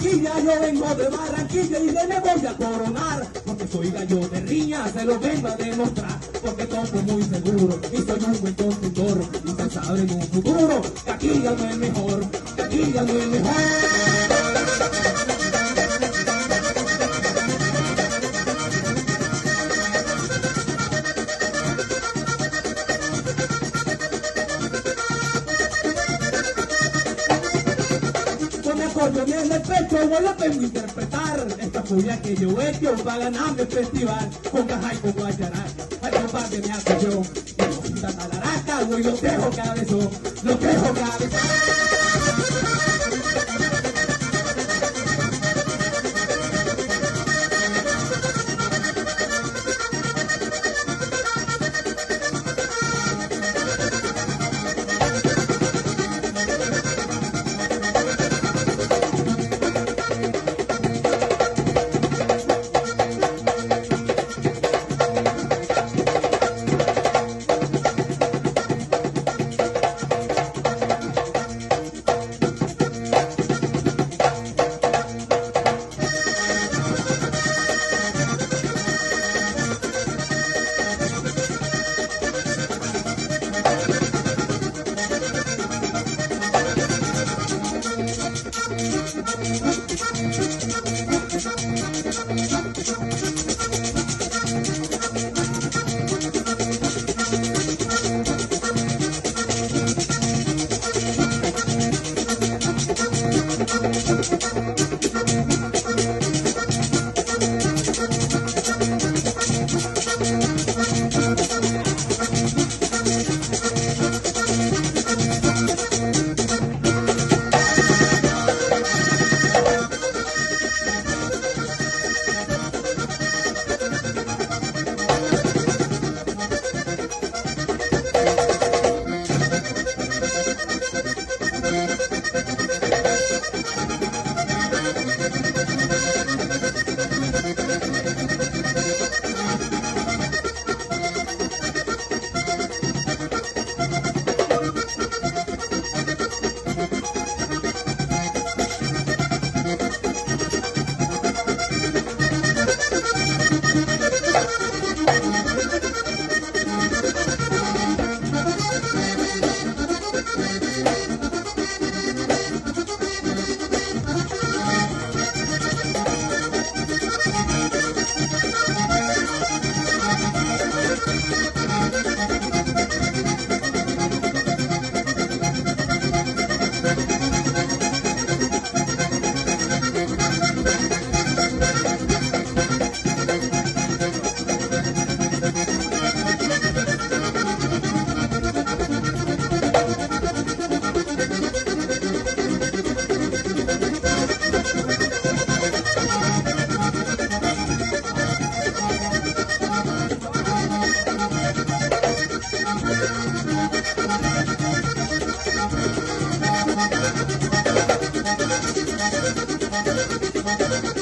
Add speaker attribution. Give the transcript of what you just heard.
Speaker 1: taquilla y de me voy a coronar. Porque soy gallo de riña, se lo vengo a demostrar. Porque toco muy seguro y soy un buen conductor. Y se sabe en un futuro, taquilla no es mejor, taquilla no es mejor. Me bien del pecho, lo tengo interpretar. Esta furia que yo he hecho para ganarme el festival. Con caja y con guayará, al compás de mi atención. Y los talaraca, güey, los dejo cabezón, los dejo cabezón. thank you どこどこどこ?